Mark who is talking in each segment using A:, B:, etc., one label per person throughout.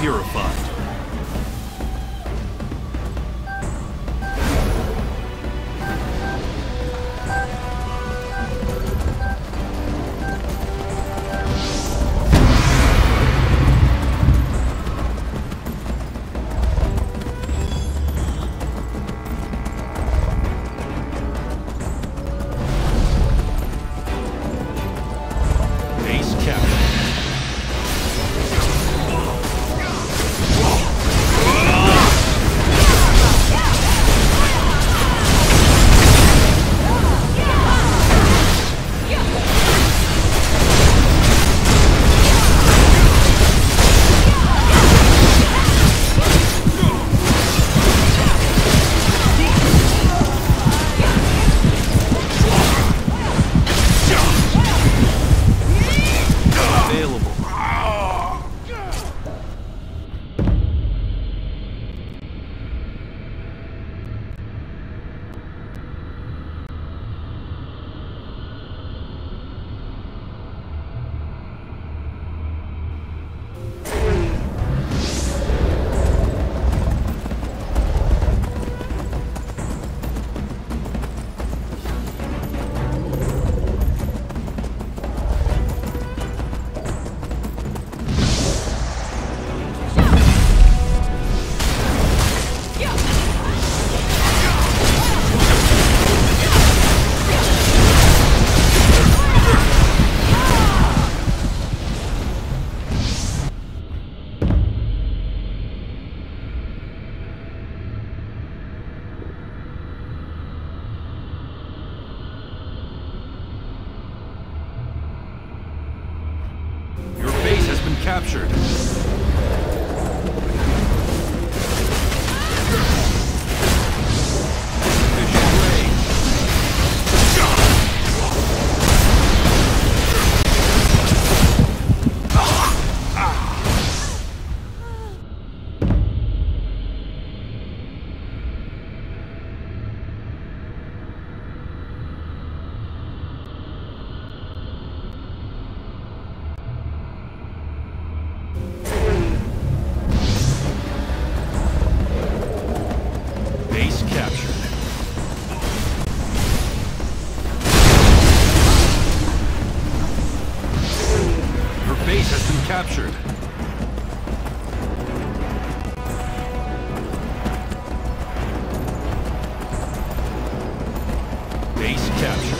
A: purified. Base captured. Your base has been captured. Base captured.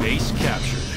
A: Base captured.